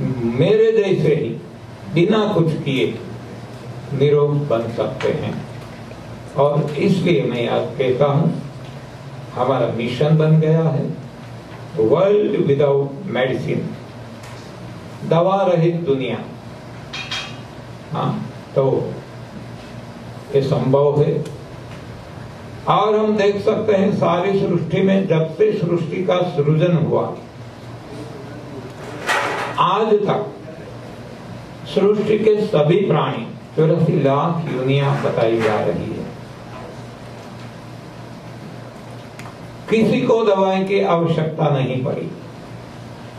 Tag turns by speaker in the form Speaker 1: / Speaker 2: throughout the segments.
Speaker 1: मेरे जैसे ही बिना कुछ किए निरोग बन सकते हैं। और इसलिए मैं आज कहता हूँ, हमारा मिशन बन गया है। वर्ल्ड विदाउट मेडिसिन दवा रहित दुनिया। हाँ तो ये संभव है। और हम देख सकते हैं, सारी सृष्टि में जब से सृष्टि का सृजन हुआ आज तक सृष्टि के सभी प्राणी चौरासी लाख यूनिया बताई जा रही है। किसी को दवाई की आवश्यकता नहीं पड़ी।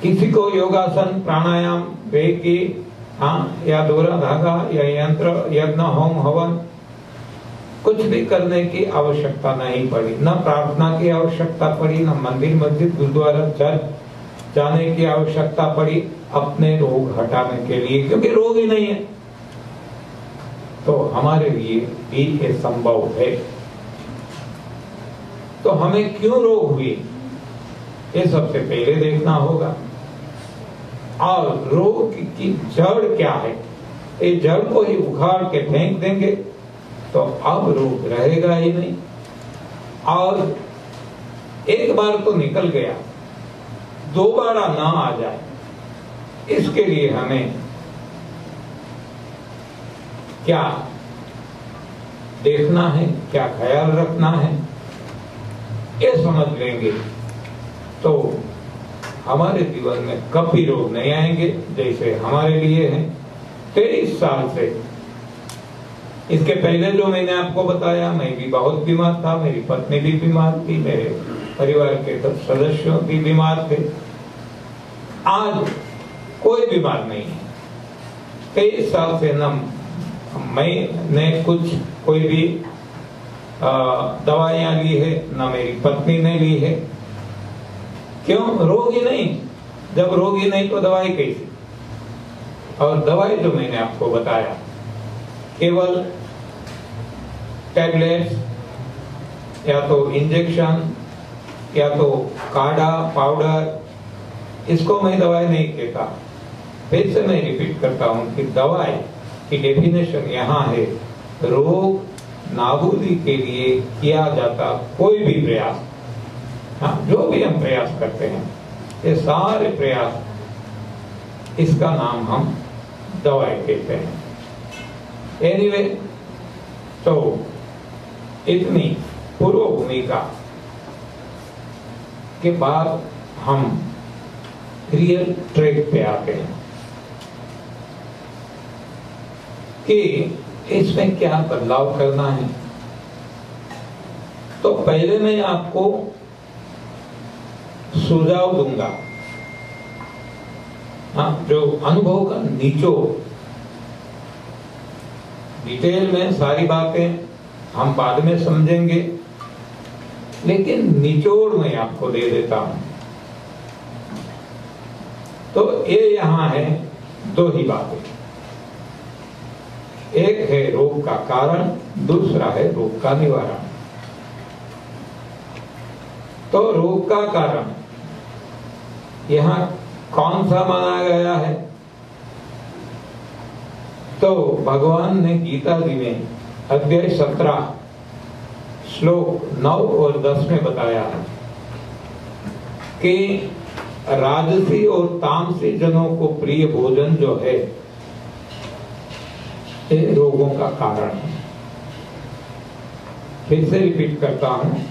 Speaker 1: किसी को योगासन, प्राणायाम वे की हाँ या दोरा धागा, या यंत्र, यज्ञ, होम, हवन, कुछ भी करने की आवश्यकता नहीं पड़ी। न प्रार्थना की आवश्यकता पड़ी, न मंदिर, मस्जिद, गुरुद्वारा, चर्च जाने की आवश्यकता पड़ी अपने रोग हटाने के लिए, क्योंकि रोग ही नहीं है। तो हमारे लिए भी ये संभव है। तो हमें क्यों रोग हुए? ये सबसे पहले देखना होगा। और रोग की जड़ क्या है? ये जड़ को ही उखाड़ के फेंक देंगे तो अब रोग रहेगा ही नहीं। और एक बार तो निकल गया, दोबारा ना आ जाए। इसके लिए हमें क्या देखना है, क्या ख्याल रखना है, ये समझ लेंगे। तो हमारे जीवन में कभी रोग नहीं आएँगे, जैसे हमारे लिए है। तेईस साल से इसके पहले जो मैंने आपको बताया, मैं भी बहुत बीमार था, मेरी पत्नी भी बीमार थी, मेरे परिवार के सब सदस्यों भी बीमार थे। आज कोई बीमार नहीं है। कई साल से न मैंने कुछ कोई भी दवाइयाँ ली है, न मेरी पत्नी ने ली है। क्यों? रोगी नहीं। जब रोगी नहीं तो दवाई कैसी? और दवाई जो मैंने आपको बताया। केवल टैबलेट्स, या तो इंजेक्शन, या तो काढ़ा, पाउडर, इसको मैं दवाई नहीं कहता फिर से मैं रिपीट करता हूँ कि दवाई की डेफिनेशन यहाँ है। रोग नाबूदी के लिए किया जाता कोई भी प्रयास। हाँ जो भी हम प्रयास करते हैं, ये सारे प्रयास, इसका नाम हम दवाई कहते हैं। एनीवे तो इतनी पूर्व भूमिका के बाद हम रियल ट्रेक पे आते हैं। कि इसमें क्या बदलाव करना है। तो पहले मैं आपको सुझाव दूँगा। हाँ जो अनुभव का निचोड़ डिटेल में सारी बातें हम बाद में समझेंगे, लेकिन निचोड़ में आपको दे देता हूँ। तो ये यहाँ है दो ही बातें। एक है रोग का कारण, दूसरा है रोग का निवारण। तो रोग का कारण, यहाँ कौन सा माना गया है? तो भगवान ने गीता जी में अध्याय सत्रह, श्लोक नौ और दस में बताया कि राजसी और तामसी जनों को प्रिय भोजन जो है ये रोगों का कारण है। फिर से रिपीट करता हूँ।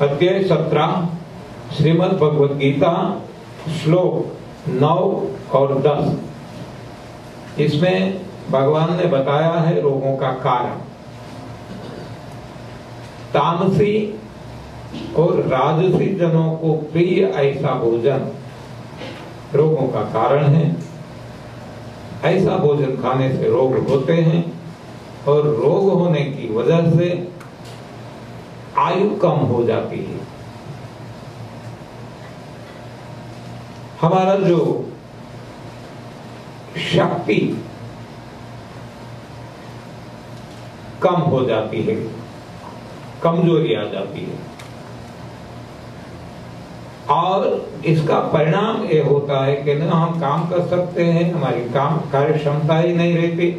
Speaker 1: अध्याय सत्रह, श्रीमद भगवद गीता, श्लोक नौ और दस। इसमें भगवान ने बताया है रोगों का कारण। तामसी और राजसी जनों को प्रिय ऐसा भोजन रोगों का कारण है। ऐसा भोजन खाने से रोग होते हैं और रोग होने की वजह से आयु कम हो जाती है। हमारा जो शक्ति कम हो जाती है, कमज़ोरी आ जाती है। और इसका परिणाम ये होता है कि ना हम काम कर सकते हैं, हमारी काम कार्य क्षमता ही नहीं रहती।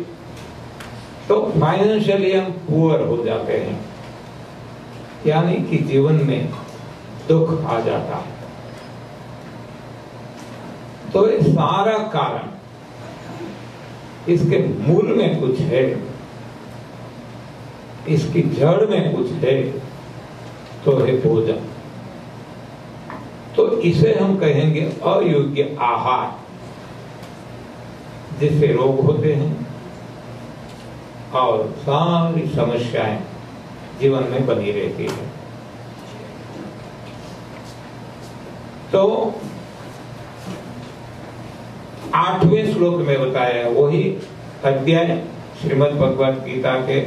Speaker 1: तो फाइनेंशियली हम पुअर हो जाते हैं। यानी कि जीवन में दुख आ जाता है। तो ये सारा कारण इसके मूल में कुछ है, इसकी जड़ में कुछ है तो है भोजन। इसे हम कहेंगे अयोग्य आहार, जिससे रोग होते हैं और सारी समस्याएँ जीवन में बनी रहती है। तो आठवें श्लोक में बताया, वही अध्याय श्रीमद् भगवत गीता के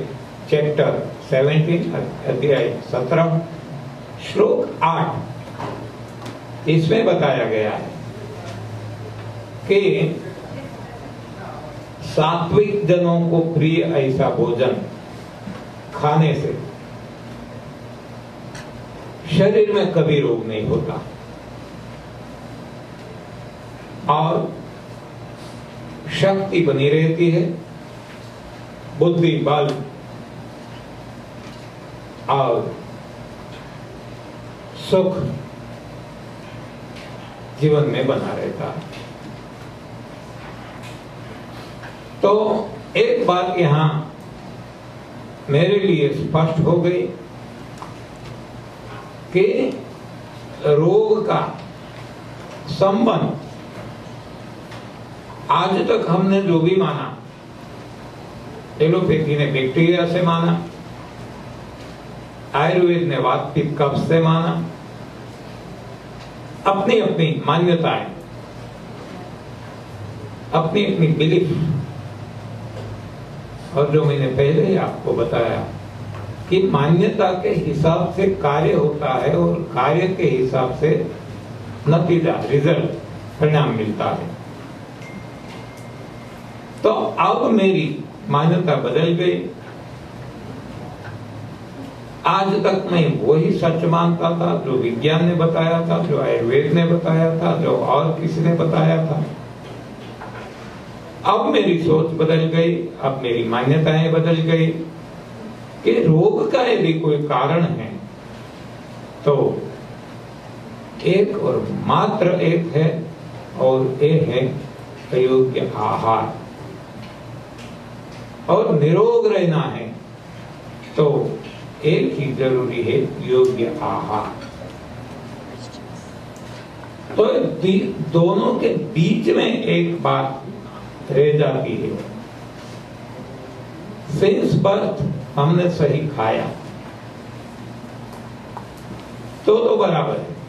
Speaker 1: चैप्टर 17 अध्याय 17 श्लोक आठ। इसमें बताया गया है कि सात्विक जनों को प्रिय ऐसा भोजन खाने से शरीर में कभी रोग नहीं होता। और शक्ति बनी रहती है, बुद्धि, बल, और सुख जीवन में बना रहता है। तो एक बात यहाँ मेरे लिए स्पष्ट हो गई कि रोग का संबंध आज तक हमने जो भी माना, एलोपैथी ने बैक्टीरिया से माना, आयुर्वेद ने वात पित्त कब्ज से माना अपनी अपनी मान्यताएँ अपनी अपनी बिलीफ और जो मैंने पहले ही आपको बताया कि मान्यता के हिसाब से कार्य होता है और कार्य के हिसाब से नतीजा रिज़ल्ट परिणाम मिलता है। तो अब मेरी मान्यता बदल गई। आज तक मैं वही सच मानता था, जो विज्ञान ने बताया था, जो आयुर्वेद ने बताया था, जो और किसी ने बताया था। अब मेरी सोच बदल गई, अब मेरी मान्यताएँ बदल गई कि रोग का यदि कोई कारण है तो एक और मात्र एक है, और ये है अयोग्य आहार। और निरोग रहना है तो एक ही ज़रूरी है योग्य आहार। तो दोनों के बीच में एक बात रह जाती है। सिंस बर्थ हमने सही खाया। तो तो बराबर है।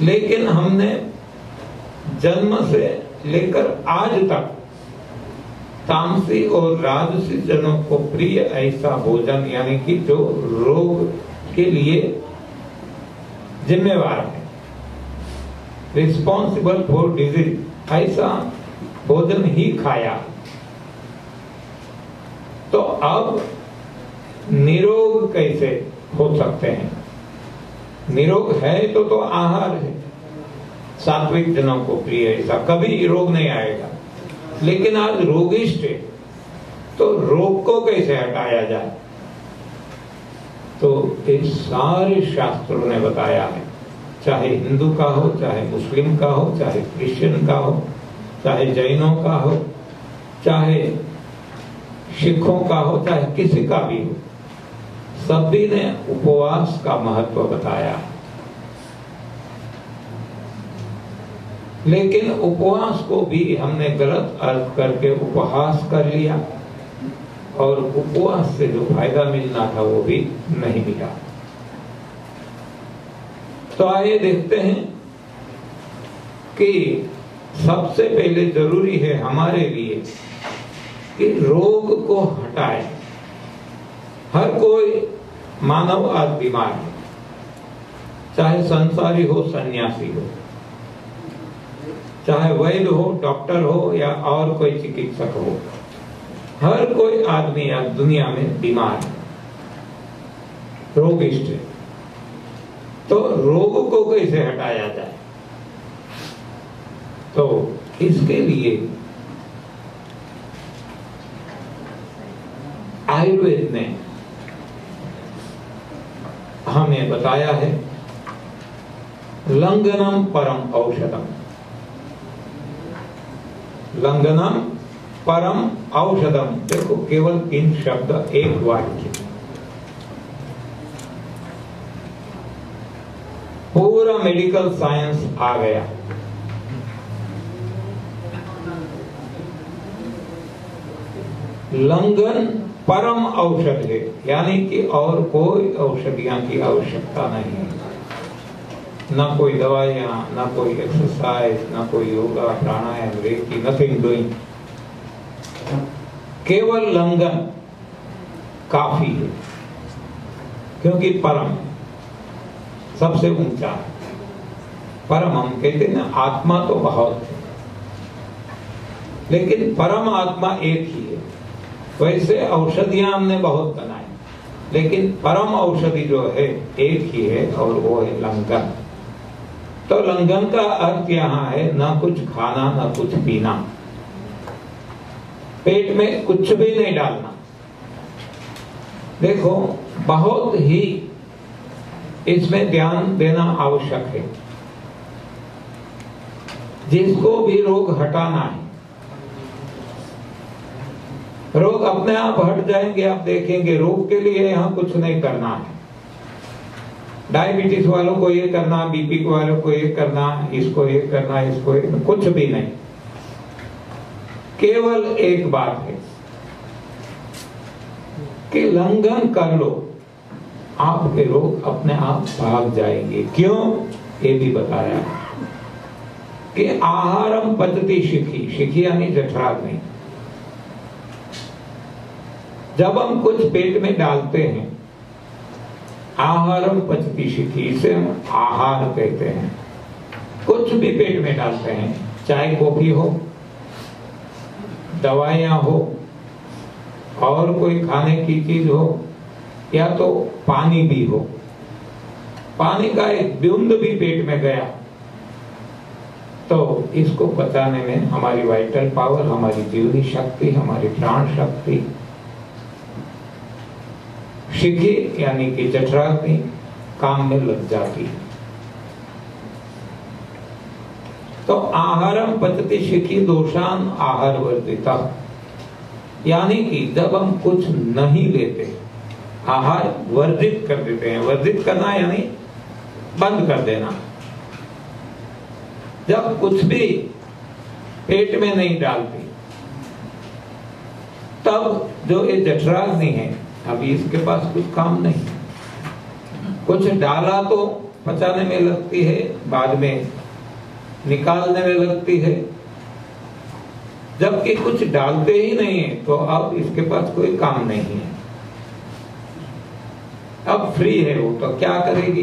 Speaker 1: लेकिन हमने जन्म से लेकर आज तक तामसी और राजसी जनों को प्रिय ऐसा भोजन, यानी कि जो रोग के लिए जिम्मेवार है। रिस्पॉन्सिबल फॉर डिज़ीज़ ऐसा भोजन ही खाया। तो अब निरोग कैसे हो सकते हैं? निरोग है तो तो आहार है। सात्विक जनों को प्रिय ऐसा कभी रोग नहीं आएगा। लेकिन आज रोगिष्ट है तो रोग को कैसे हटाया जाए? तो इस सारे शास्त्रों ने बताया है। चाहे हिंदू का हो, चाहे मुस्लिम का हो, चाहे क्रिश्चियन का हो, चाहे जैनों का हो, चाहे सिखों का हो, चाहे किसी का भी हो, सभी ने उपवास का महत्व बताया लेकिन उपवास को भी हमने गलत अर्थ करके उपहास कर लिया। और उपवास से जो फ़ायदा मिलना था, वो भी नहीं मिला। तो आइए देखते हैं कि सबसे पहले ज़रूरी है हमारे लिए कि रोग को हटाए। हर कोई मानव आज बीमार है, चाहे संसारी हो, सन्यासी हो। चाहे वैद्य हो, डॉक्टर हो या और कोई चिकित्सक हो। हर कोई आदमी आज दुनिया में बीमार है। रोगिष्ट है। तो रोग को कैसे हटाया जाए? तो इसके लिए आयुर्वेद ने हमें बताया है, लंगनम परम औषधम। लंगनम परम औषधम। देखो, केवल तीन शब्द, एक वाक्य। पूरा मेडिकल साइंस आ गया। लंगन परम औषध है यानी कि और कोई औषधियाँ की आवश्यकता नहीं। है ना कोई दवाइयाँ, ना कोई एक्सरसाइज ना कोई yoga, pranayama reiki nothing doing केवल लंगन काफ़ी है, क्योंकि परम सबसे ऊँचा परम हम कहते हैं ना, आत्मा तो बहुत है। लेकिन परम आत्मा एक ही है। वैसे औषधियाँ हमने बहुत बनाई, लेकिन परम औषधि जो है, एक ही है और वो है लंगन तो लंघन का अर्थ यहाँ है, ना कुछ खाना, ना कुछ पीना। पेट में कुछ भी नहीं डालना। देखो, बहुत ही इसमें ध्यान देना आवश्यक है। जिसको भी रोग हटाना है। रोग अपने आप हट जाएँगे, आप देखेंगे, रोग के लिए यहाँ कुछ नहीं करना है। डायबिटीज़ वालों को ये करना, बीपी वालों को ये करना, इसको ये करना, इसको ये कुछ भी नहीं। केवल एक बात है कि लंघन कर लो, आपके रोग अपने आप भाग जाएँगे। क्यों? ये भी बताया। कि आहारम पद्धति शिखी शिखी यानी जठराग्नि जब हम कुछ पेट में डालते हैं आहारम पचती शिखी इसे हम आहार कहते हैं। कुछ भी पेट में डालते हैं, चाहे कॉफ़ी हो, दवाइयाँ हो, और कोई खाने की चीज़ हो, या तो पानी भी हो। पानी का एक बिंद भी पेट में गया तो इसको पचाने में हमारी वाइटल पावर, हमारी जीवनी शक्ति, हमारी प्राण शक्ति शिखी यानी कि जठराग्नि, काम में लग जाती है। तो आहारम पचती शिखी दोषान आहार वर्जिता यानी कि जब हम कुछ नहीं लेते, आहार वर्जित कर देते हैं। वर्जित करना यानी बंद कर देना। जब कुछ भी पेट में नहीं डालती, तब जो ये जठराग्नि है अभी इसके पास कुछ काम नहीं। कुछ डाला तो पचाने में लगती है, बाद में निकालने में लगती है। जबकि कुछ डालते ही नहीं है तो अब इसके पास कोई काम नहीं है। अब फ्री है वो तो क्या करेगी?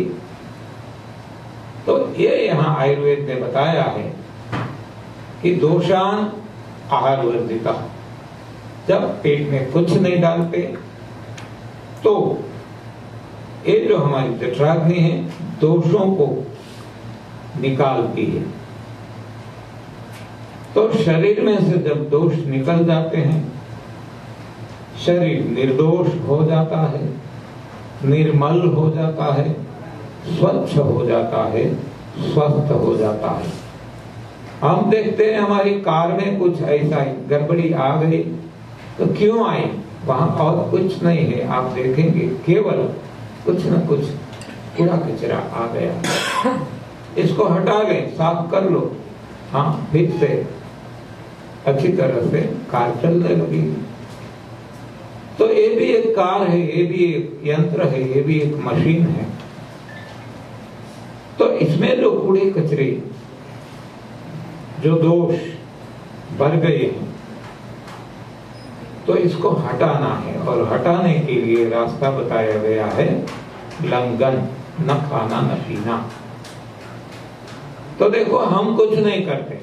Speaker 1: तो ये यहाँ आयुर्वेद ने बताया है कि दोषान आहार वर्जिता। जब पेट में कुछ नहीं डालते तो ये जो हमारी जठराग्नि है, दोषों को निकालती है। तो शरीर में से जब दोष निकल जाते हैं, शरीर निर्दोष हो जाता है, निर्मल हो जाता है, स्वच्छ हो जाता है, स्वस्थ हो जाता है। हम देखते हैं हमारी कार में कुछ ऐसा गड़बड़ी आ गई तो क्यों आई वहाँ और कुछ नहीं है। आप देखेंगे, केवल कुछ न कुछ कूड़ा कचरा आ गया। इसको हटा गए साफ़ कर लो। हाँ फिर से अच्छी तरह से कार चलने लगी। तो ये भी एक कार है, ये भी एक यंत्र है, ये भी एक मशीन है। तो इसमें जो कूड़े कचरे, जो दोष भर गए हैं तो इसको हटाना है और हटाने के लिए रास्ता बताया गया है, लंगन, न खाना, न पीना। तो देखो, हम कुछ नहीं करते।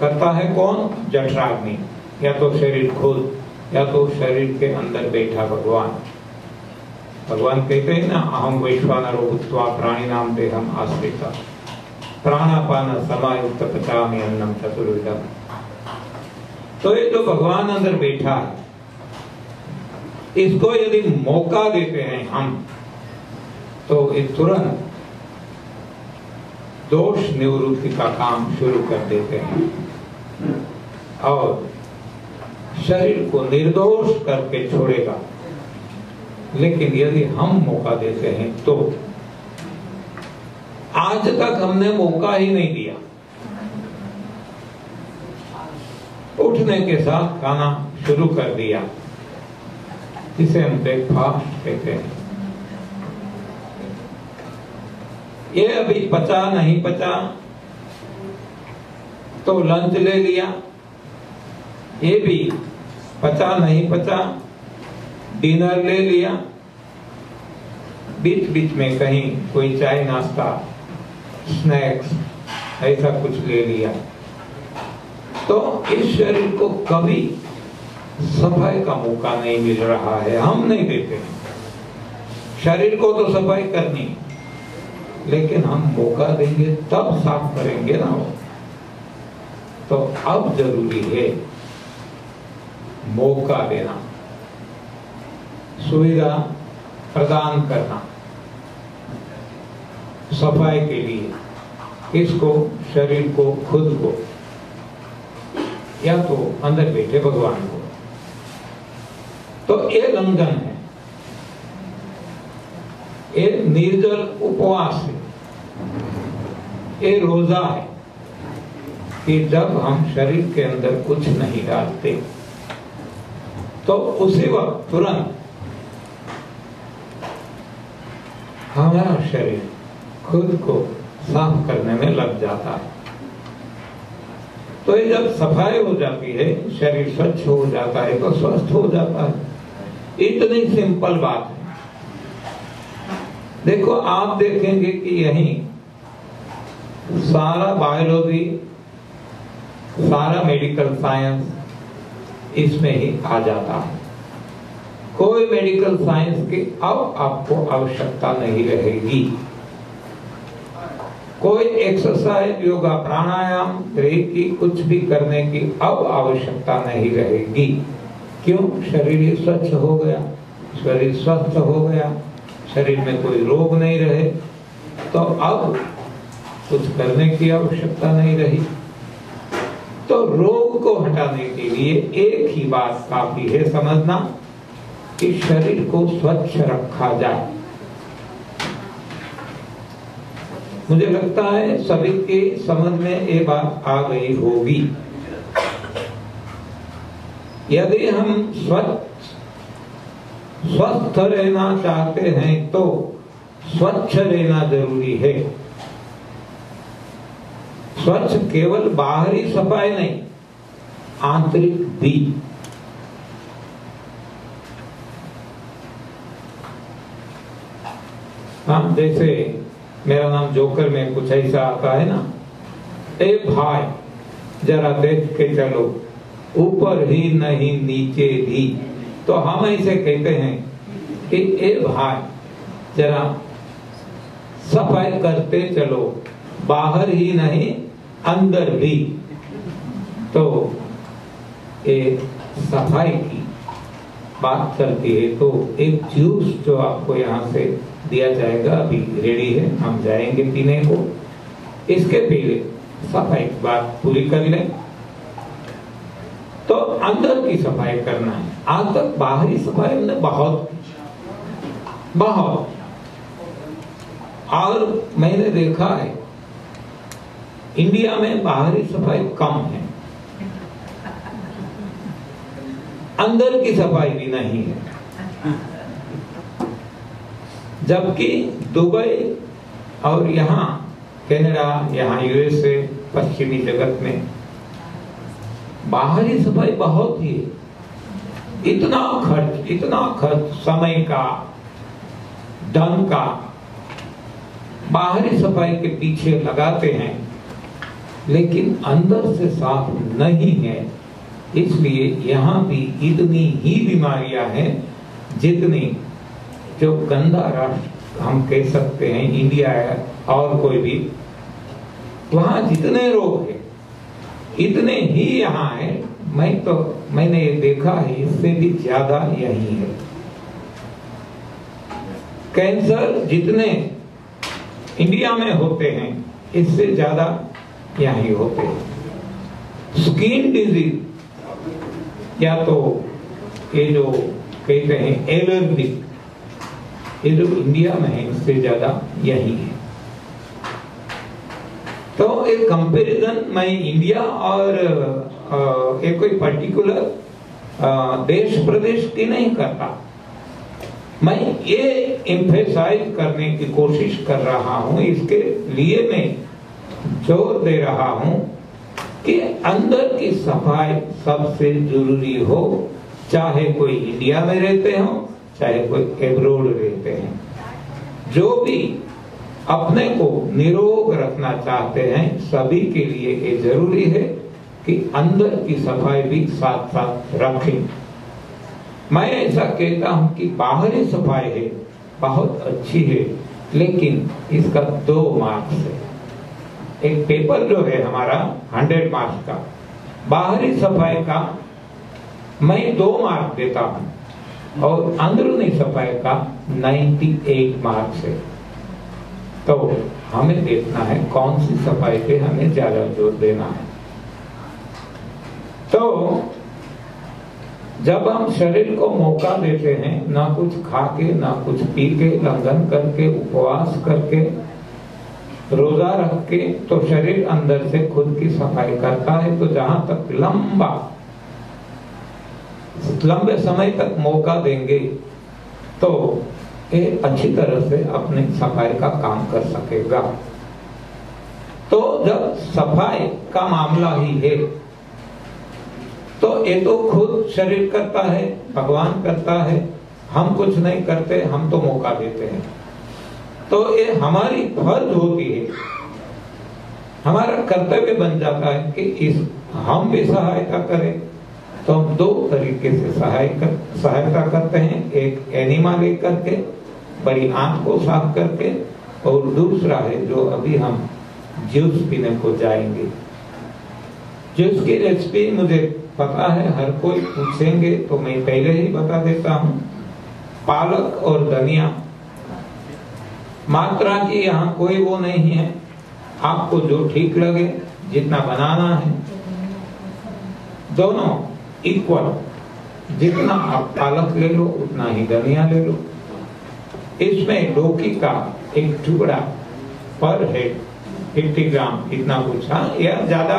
Speaker 1: करता है कौन? जठराग्नि। या तो शरीर खुद, या तो शरीर के अंदर बैठा भगवान। भगवान कहते हैं ना अहम वैश्वानरो भूत्वा प्राणी नाम देहम आश्रिता। प्राणापान समायुक्त पचामी अन्नम चतुर्विधम। तो ये जो भगवान अंदर बैठा है। इसको यदि मौका देते हैं हम तो ये तुरंत दोष निवृत्ति का काम शुरू कर देते हैं। और शरीर को निर्दोष करके छोड़ेगा। लेकिन यदि हम मौका देते हैं तो आज तक हमने मौका ही नहीं दिया। उठने के साथ खाना शुरू कर दिया। जिसे हम ब्रेकफास्ट कहते हैं। ये अभी पचा नहीं पचा तो लंच ले लिया। ये भी पचा नहीं पचा डिनर ले लिया। बीच बीच में कहीं कोई चाय नाश्ता स्नैक्स ऐसा कुछ ले लिया। तो इस शरीर को कभी सफ़ाई का मौका नहीं मिल रहा है। हम नहीं देते। शरीर को तो सफ़ाई करनी। लेकिन हम मौका देंगे, तब साफ़ करेंगे ना वो। तो अब ज़रूरी है मौका देना। सुविधा प्रदान करना। सफ़ाई के लिए। इसको, शरीर को, खुद को या तो अंदर बैठे भगवान को। तो ये लंघन है। ये निर्जल उपवास है। ये रोजा है कि जब हम शरीर के अंदर कुछ नहीं डालते तो उसी वक्त तुरंत हमारा शरीर खुद को साफ़ करने में लग जाता है। तो ये जब सफ़ाई हो जाती है, शरीर स्वच्छ हो जाता है तो स्वस्थ हो जाता है। इतनी सिंपल बात है। देखो, आप देखेंगे कि यही सारा बायोलॉजी, सारा मेडिकल साइंस इसमें ही आ जाता है। कोई मेडिकल साइंस की अब आपको आवश्यकता नहीं रहेगी। कोई एक्सरसाइज योगा प्राणायाम की कुछ भी करने की अब आवश्यकता नहीं रहेगी। क्यों? शरीर स्वच्छ हो गया। शरीर स्वस्थ हो गया। शरीर में कोई रोग नहीं रहे। तो अब कुछ करने की आवश्यकता नहीं रही। तो रोग को हटाने के लिए एक ही बात काफ़ी है समझना कि शरीर को स्वच्छ रखा जाए। मुझे लगता है सभी के समझ में ये बात आ गई होगी। यदि हम स्वच्छ स्वस्थ रहना चाहते हैं तो स्वच्छ रहना ज़रूरी है। स्वच्छ केवल बाहरी सफ़ाई नहीं, आंतरिक भी। हम जैसे मेरा नाम जोकर में कुछ ऐसा आता है ना? ए भाई, जरा देख के चलो। ऊपर ही नहीं, नीचे भी। तो हम ऐसे कहते हैं कि ए भाई, जरा सफ़ाई करते चलो। बाहर ही नहीं, अंदर भी। तो ये सफ़ाई की बात करती है। तो एक जूस जो आपको यहाँ से दिया जाएगा, अभी रेडी है, हम जाएँगे पीने को। इसके पहले सफ़ाई बात पूरी कर लें। तो अंदर की सफ़ाई करना है। आज तक बाहरी सफ़ाई हमने बहुत बहुत। और मैंने देखा है, इंडिया में बाहरी सफ़ाई कम है। अंदर की सफ़ाई भी नहीं है। जबकि दुबई और यहाँ, कनाडा, यहाँ यूएसए, पश्चिमी जगत में। बाहरी सफ़ाई बहुत ही इतना खर्च इतना खर्च, समय का, धन का, बाहरी सफ़ाई के पीछे लगाते हैं, लेकिन अंदर से साफ़ नहीं है। इसलिए यहाँ भी इतनी ही बीमारियाँ हैं जितनी जो गंदा राष्ट्र हम कह सकते हैं इंडिया है, और कोई भी, वहाँ जितने रोग है, इतने ही यहाँ है, मैं तो मैंने ये देखा है, इससे भी ज़्यादा यही है। कैंसर जितने इंडिया में होते हैं, इससे ज़्यादा यही होते हैं। स्किन डिज़ीज़ या तो ये जो कहते हैं एलर्जी ये जो इंडिया में है, इससे ज़्यादा यही है। तो एक कंपैरिजन मैं इंडिया और एक कोई पर्टिकुलर देश प्रदेश की नहीं करता। मैं ये एम्फेसाइज करने की कोशिश कर रहा हूँ, इसके लिए मैं ज़ोर दे रहा हूँ कि अंदर की सफ़ाई सबसे ज़रूरी हो, चाहे कोई इंडिया में रहते हो चाहे कोई एब्रोड रहते हैं। जो भी अपने को निरोग रखना चाहते हैं, सभी के लिए ये ज़रूरी है कि अंदर की सफ़ाई भी साथ साथ रखें। मैं ऐसा कहता हूँ कि बाहरी सफ़ाई है, बहुत अच्छी है, लेकिन इसका दो मार्क्स है। एक पेपर जो है हमारा, हंड्रेड मार्क्स का। बाहरी सफ़ाई का मैं दो मार्क देता हूँ। और अंदरूनी सफ़ाई का 98 मार्क्स है। तो हमें देखना है कौन सी सफ़ाई पे हमें ज़्यादा ज़ोर देना है। तो जब हम शरीर को मौका देते हैं, ना कुछ खा के ना कुछ पी के लंघन करके, उपवास करके, रोजा रख के तो शरीर अंदर से खुद की सफ़ाई करता है। तो जहाँ तक लंबा लंबे समय तक मौका देंगे तो ये अच्छी तरह से अपने सफ़ाई का काम कर सकेगा। तो जब सफ़ाई का मामला ही है तो ये तो खुद शरीर करता है, भगवान करता है, हम कुछ नहीं करते, हम तो मौका देते हैं। तो ये हमारी फ़र्ज़ होती है, हमारा कर्तव्य बन जाता है कि इस हम भी सहायता करें तो हम दो तरीके से सहाय कर, सहायता करते हैं। एक एनिमा लेकर के बड़ी आँख को साफ़ करके और दूसरा है जो अभी हम जूस पीने को जाएँगे। जूस की रेसिपी मुझे पता है हर कोई पूछेंगे तो मैं पहले ही बता देता हूँ। पालक और धनिया। मात्रा की यहाँ कोई वो नहीं है। आपको जो ठीक लगे जितना बनाना है। दोनों इक्वल। जितना आप पालक ले लो, उतना ही धनिया ले लो। इसमें लौकी का एक टुकड़ा पर हेड फिफ्टी ग्राम, इतना कुछ। हाँ या ज़्यादा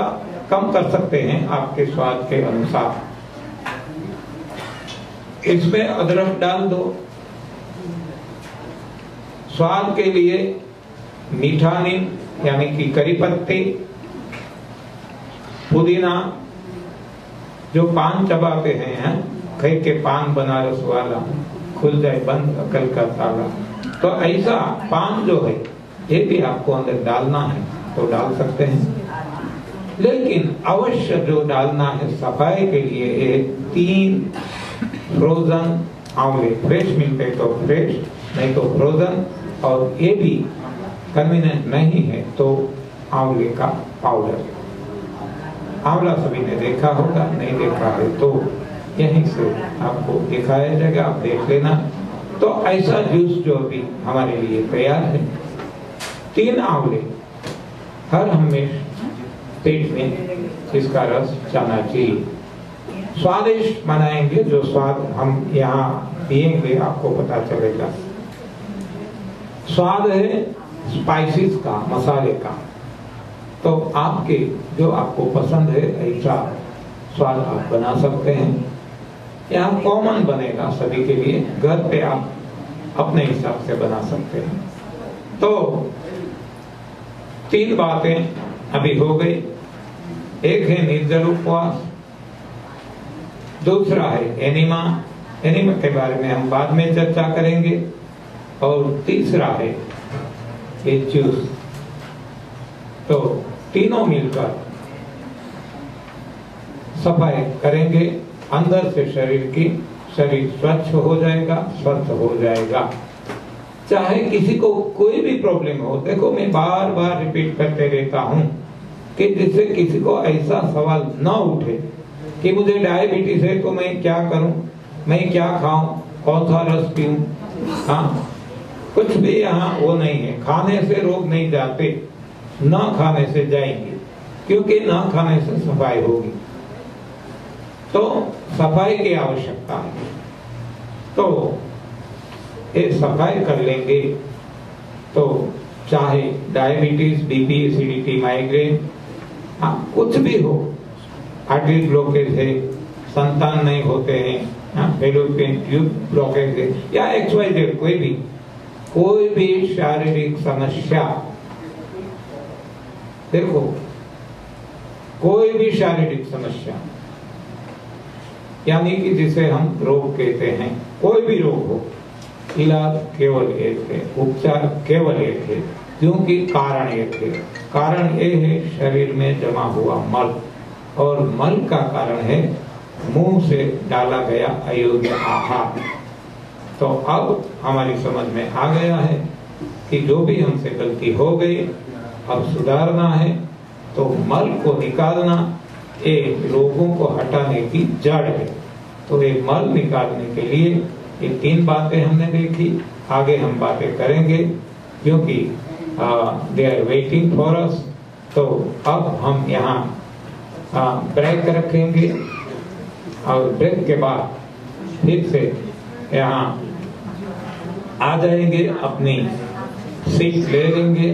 Speaker 1: कम कर सकते हैं आपके स्वाद के अनुसार। इसमें अदरक डाल दो। स्वाद के लिए मीठा नीम, यानी कि करी पत्ती, पुदीना जो पान चबाते हैं कई के पान बनारस वाला खुल जाए, बंद अकल का ताला। तो ऐसा पान जो है, ये भी आपको अंदर डालना है तो डाल सकते हैं। लेकिन अवश्य जो डालना है, सफ़ाई के लिए ये तीन फ्रोजन आंवले। फ्रेश मिलते तो फ्रेश, नहीं तो फ्रोजन। और ये भी कन्वीनियंट नहीं है तो आंवले का पाउडर आंवला सभी ने देखा होगा, नहीं देखा है तो यहीं से आपको दिखाया जाएगा, आप देख लेना। तो ऐसा जूस जो अभी हमारे लिए तैयार है, तीन आंवले, हर हमेशा पेट में इसका रस जाना चाहिए। स्वादिष्ट बनाएँगे, जो स्वाद हम यहाँ पिएँगे, आपको पता चलेगा। स्वाद है स्पाइसेस का, मसाले का। तो आपके जो आपको पसंद है, ऐसा स्वाद आप बना सकते हैं। यहाँ कॉमन बनेगा सभी के लिए, घर पे आप अपने हिसाब से बना सकते हैं। तो तीन बातें अभी हो गई। एक है निर्जल उपवास, दूसरा है एनिमा। एनिमा के बारे में हम बाद में चर्चा करेंगे। और तीसरा है ये जूस। तो तीनों मिलकर सफ़ाई करेंगे। अंदर से शरीर की, शरीर स्वच्छ हो जाएगा, स्वस्थ हो जाएगा। चाहे किसी को कोई भी प्रॉब्लम हो, देखो मैं बार बार रिपीट करते रहता हूँ कि जिससे किसी को ऐसा सवाल न उठे कि मुझे डायबिटीज़ है तो मैं क्या करूँ? मैं क्या खाऊं? कौन सा रस पीऊं? हाँ कुछ भी यहाँ वो नहीं है। खाने से रोग नहीं जाते। न खाने से जाएँगे, क्योंकि न खाने से सफ़ाई होगी। तो सफ़ाई की आवश्यकता है। तो ये सफ़ाई कर लेंगे तो चाहे डायबिटीज़ बीपी एसिडिटी माइग्रेन हाँ कुछ भी हो आर्टरी ब्लॉकेज है, संतान नहीं होते हैं ट्यूब ब्लॉकेज है, या एक्स कोई भी कोई भी शारीरिक समस्या देखो, कोई भी शारीरिक समस्या, यानी कि जिसे हम रोग कहते हैं, कोई भी रोग हो, इलाज केवल एक है, उपचार केवल एक है, क्योंकि कारण एक है। कारण ये है, शरीर में जमा हुआ मल, और मल का कारण है, मुँह से डाला गया अयोग्य आहार। तो अब हमारी समझ में आ गया है कि जो भी हमसे गलती हो गई अब सुधारना है तो मल को निकालना ये रोगों को हटाने की जड़ है। तो ये मल निकालने के लिए ये तीन बातें हमने देखी, आगे हम बातें करेंगे, क्योंकि they are waiting for us तो अब हम यहाँ ब्रेक रखेंगे, और ब्रेक के बाद फिर से यहाँ आ जाएँगे, अपनी सीट ले लेंगे।